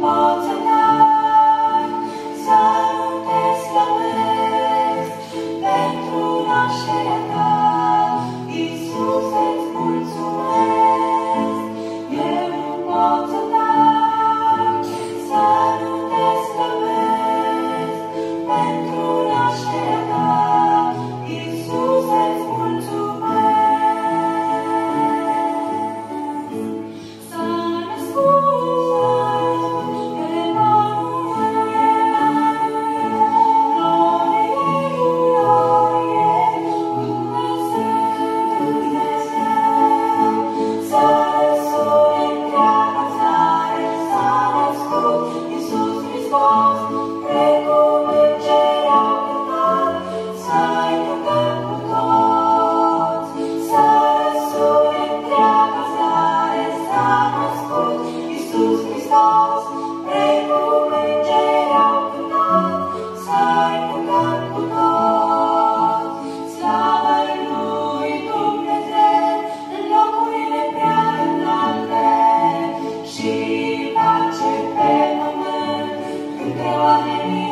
Și pace Glory.